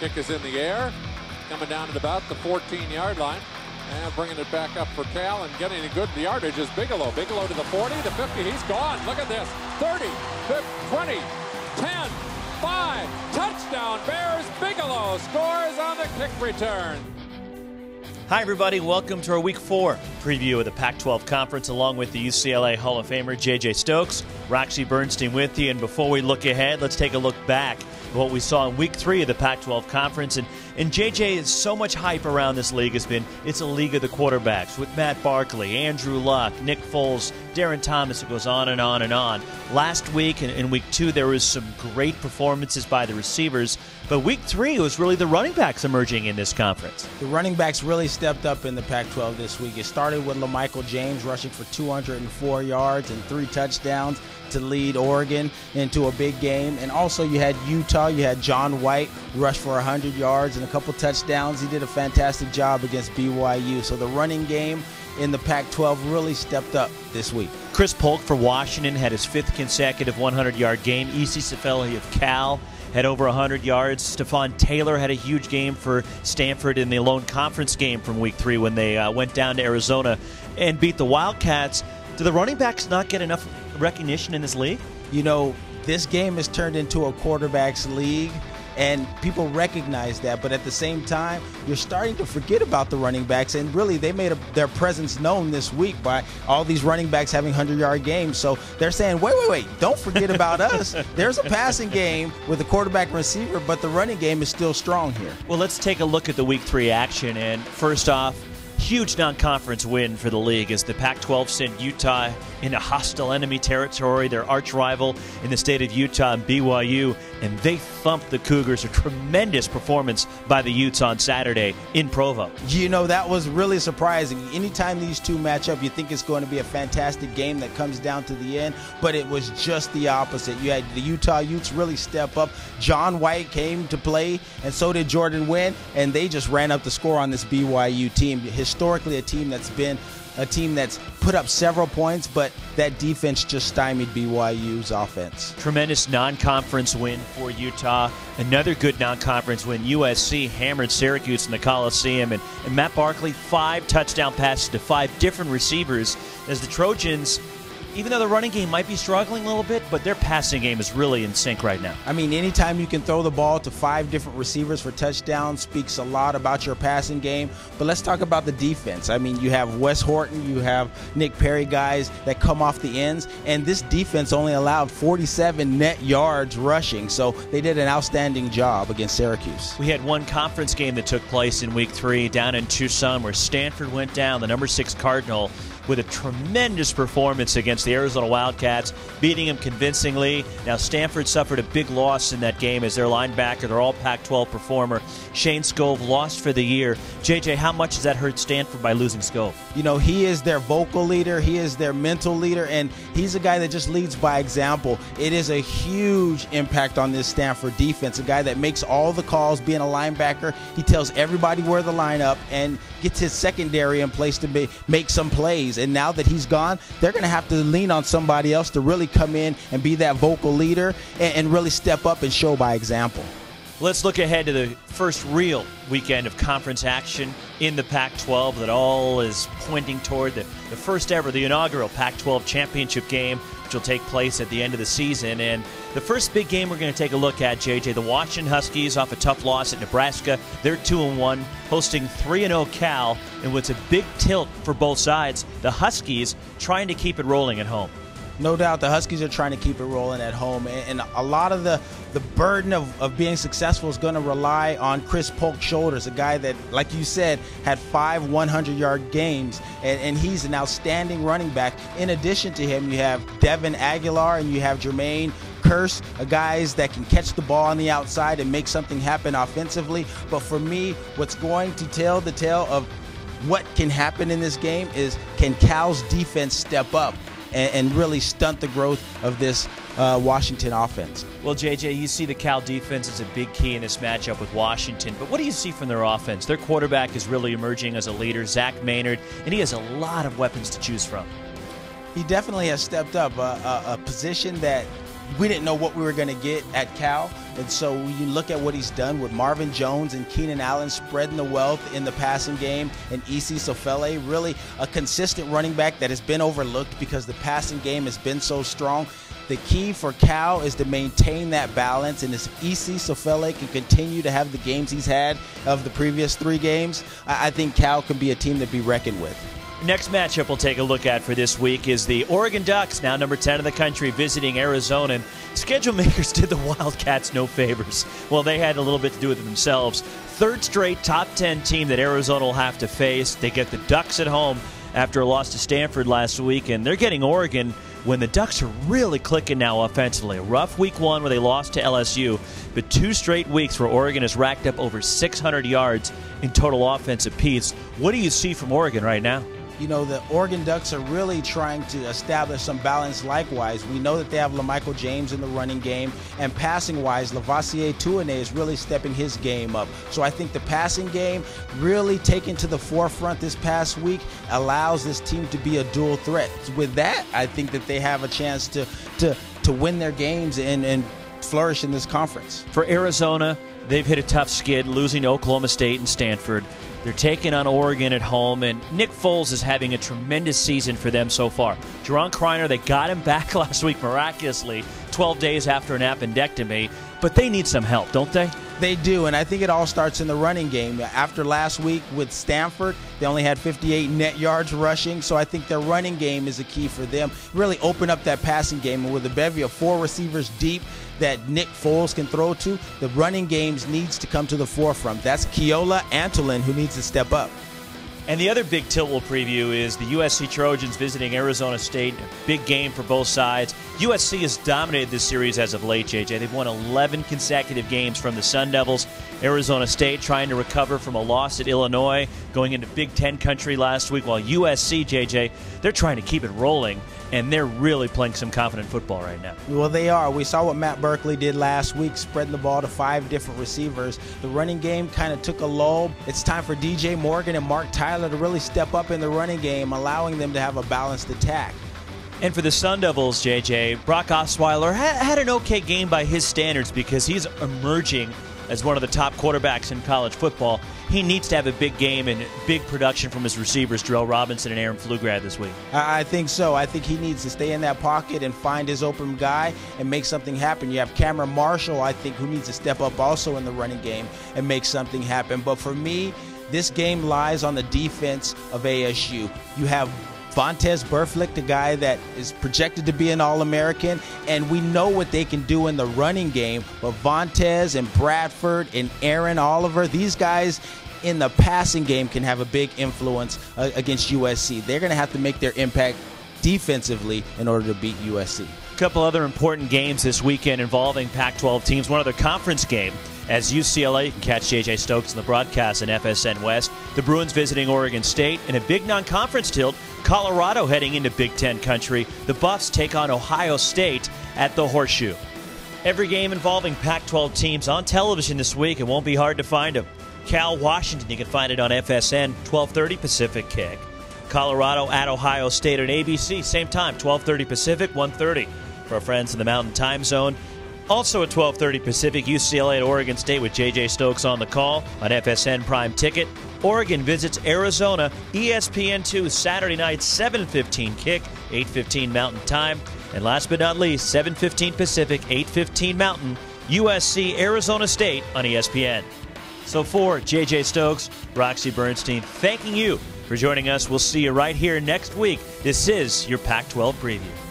Kick is in the air, coming down at about the 14-yard line. And bringing it back up for Cal and getting a good yardage is Bigelow. Bigelow to the 40, the 50. He's gone. Look at this. 30, 50, 20, 10, 5. Touchdown Bears. Bigelow scores on the kick return. Hi, everybody. Welcome to our Week 4 preview of the Pac 12 Conference, along with the UCLA Hall of Famer JJ Stokes. Roxy Bernstein with you. And before we look ahead, let's take a look back at what we saw in Week 3 of the Pac 12 Conference. And, and JJ, is so much hype around this league has been it's a league of the quarterbacks with Matt Barkley, Andrew Luck, Nick Foles, Darron Thomas. It goes on and on and on. Last week, in, in Week 2, there was some great performances by the receivers. But Week 3 it was really the running backs emerging in this conference. The running backs really stepped up in the Pac 12 this week. It started with LaMichael James rushing for 204 yards and three touchdowns to lead Oregon into a big game. And also, you had Utah, you had John White rush for 100 yards and couple touchdowns. He did a fantastic job against BYU. So the running game in the Pac 12 really stepped up this week. Chris Polk for Washington had his fifth consecutive 100 yard game. Isi Sofele of Cal had over 100 yards. Stepfan Taylor had a huge game for Stanford in the lone conference game from week three when they uh, went down to Arizona and beat the Wildcats. Do the running backs not get enough recognition in this league? You know, this game has turned into a quarterbacks league and people recognize that. But at the same time, you're starting to forget about the running backs, and really they made a, their presence known this week by all these running backs having 100-yard games. So they're saying, wait, wait, wait, don't forget about us. There's a passing game with a quarterback and receiver, but the running game is still strong here. Well, let's take a look at the Week Three action, and first off huge non-conference win for the league as the Pac-12 sent Utah into hostile enemy territory, their arch rival in the state of Utah and BYU, and they thumped the Cougars. A tremendous performance by the Utes on Saturday in Provo. You know, that was really surprising. Anytime these two match up, you think it's going to be a fantastic game that comes down to the end, but it was just the opposite. You had the Utah Utes really step up. John White came to play, and so did Jordan Wynn, and they just ran up the score on this BYU team. Historically, a team that's been a team that's put up several points, but that defense just stymied BYU's offense. Tremendous non conference win for Utah. Another good non conference win. USC hammered Syracuse in the Coliseum. And, and Matt Barkley, five touchdown passes to five different receivers as the Trojans even though the running game might be struggling a little bit, but their passing game is really in sync right now. I mean, anytime you can throw the ball to five different receivers for touchdowns speaks a lot about your passing game. But let's talk about the defense. I mean, you have Wes Horton, you have Nick Perry guys that come off the ends, and this defense only allowed 47 net yards rushing. So they did an outstanding job against Syracuse. We had one conference game that took place in week three down in Tucson where Stanford went down, the number six Cardinal with a tremendous performance against the Arizona Wildcats, beating them convincingly. Now, Stanford suffered a big loss in that game as their linebacker, their all Pac 12 performer, Shayne Skov, lost for the year. JJ, how much does that hurt Stanford by losing Skov? You know, he is their vocal leader, he is their mental leader, and he's a guy that just leads by example. It is a huge impact on this Stanford defense, a guy that makes all the calls, being a linebacker. He tells everybody where to line up and gets his secondary in place to be, make some plays. And now that he's gone, they're going to have to lean on somebody else to really come in and be that vocal leader and, and really step up and show by example. Let's look ahead to the first real weekend of conference action in the Pac 12 that all is pointing toward the, the first ever, the inaugural Pac 12 championship game, which will take place at the end of the season. And the first big game we're going to take a look at, JJ, the Washington Huskies off a tough loss at Nebraska. They're 2 and 1, hosting 3 0 Cal. And what's a big tilt for both sides, the Huskies trying to keep it rolling at home no doubt the Huskies are trying to keep it rolling at home. And, a lot of the, the burden of, of being successful is going to rely on Chris Polk's shoulders, a guy that, like you said, had five 100 yard games. And, and he's an outstanding running back. In addition to him, you have Devin Aguilar and you have Jermaine Kearse, uh, guys that can catch the ball on the outside and make something happen offensively. But for me, what's going to tell the tale of what can happen in this game is can Cal's defense step up? And, and really stunt the growth of this uh, Washington offense. Well, JJ, you see the Cal defense is a big key in this matchup with Washington, but what do you see from their offense? Their quarterback is really emerging as a leader, Zach Maynard, and he has a lot of weapons to choose from. He definitely has stepped up a, a, a position that we didn't know what we were going to get at Cal. And so you look at what he's done with Marvin Jones and Keenan Allen spreading the wealth in the passing game and Isi Sofele, really a consistent running back that has been overlooked because the passing game has been so strong. The key for Cal is to maintain that balance, and if Isi Sofele can continue to have the games he's had of the previous three games, I think Cal can be a team to be reckoned with. Next matchup we'll take a look at for this week is the Oregon Ducks, now number 10 in the country, visiting Arizona. And schedule makers did the Wildcats no favors. Well, they had a little bit to do with it themselves. Third straight top 10 team that Arizona will have to face. They get the Ducks at home after a loss to Stanford last week, and they're getting Oregon when the Ducks are really clicking now offensively. A rough week one where they lost to LSU, but two straight weeks where Oregon has racked up over 600 yards in total offensive piece. What do you see from Oregon right now? You know, the Oregon Ducks are really trying to establish some balance likewise. We know that they have LaMichael James in the running game, and passing wise, Lavasier Tuinei is really stepping his game up. So I think the passing game really taken to the forefront this past week allows this team to be a dual threat. With that, I think that they have a chance to to to win their games and, and flourish in this conference. For Arizona, they've hit a tough skid, losing Oklahoma State and Stanford. They're taking on Oregon at home, and Nick Foles is having a tremendous season for them so far. Juron Criner, they got him back last week miraculously, 12 days after an appendectomy, but they need some help, don't they? They do, and I think it all starts in the running game. After last week with Stanford, they only had 58 net yards rushing, so I think their running game is a key for them. Really open up that passing game, and with a bevy of four receivers deep that Nick Foles can throw to, the running games needs to come to the forefront. That's Keola Antolin who needs to step up. And the other big tilt we'll preview is the USC Trojans visiting Arizona State. Big game for both sides. USC has dominated this series as of late, JJ. They've won 11 consecutive games from the Sun Devils. Arizona State trying to recover from a loss at Illinois, going into Big Ten country last week, while USC, JJ, they're trying to keep it rolling and they're really playing some confident football right now. Well, they are. We saw what Matt Barkley did last week, spreading the ball to five different receivers. The running game kind of took a lull. It's time for DJ Morgan and Marc Tyler to really step up in the running game, allowing them to have a balanced attack. And for the Sun Devils, JJ, Brock Osweiler had an okay game by his standards because he's emerging as one of the top quarterbacks in college football. He needs to have a big game and big production from his receivers, Gerell Robinson and Aaron Pflugrad this week. I think so. I think he needs to stay in that pocket and find his open guy and make something happen. You have Cameron Marshall, I think, who needs to step up also in the running game and make something happen. But for me, this game lies on the defense of ASU. You have Vontaze Burfict, the guy that is projected to be an All American, and we know what they can do in the running game. But Vontaze and Bradford and Aaron Oliver, these guys in the passing game can have a big influence uh, against USC. They're going to have to make their impact defensively in order to beat USC. A couple other important games this weekend involving Pac 12 teams. One other conference game as UCLA, you can catch JJ Stokes in the broadcast in FSN West. The Bruins visiting Oregon State. In a big non conference tilt, Colorado heading into Big Ten country. The Buffs take on Ohio State at the Horseshoe. Every game involving Pac 12 teams on television this week. It won't be hard to find them. Cal Washington, you can find it on FSN, 1230 Pacific kick. Colorado at Ohio State on ABC, same time, 1230 Pacific, 130 for our friends in the Mountain Time Zone. Also at 12:30 Pacific, UCLA at Oregon State with JJ Stokes on the call on FSN Prime Ticket. Oregon visits Arizona, ESPN2 Saturday night 7:15 kick, 8:15 Mountain Time, and last but not least 7:15 Pacific, 8:15 Mountain, USC Arizona State on ESPN. So for JJ Stokes, Roxy Bernstein, thanking you for joining us. We'll see you right here next week. This is your Pac 12 preview.